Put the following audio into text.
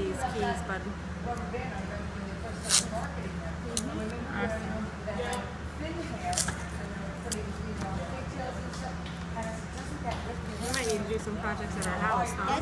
these keys, but we might need to do some projects at our house, huh?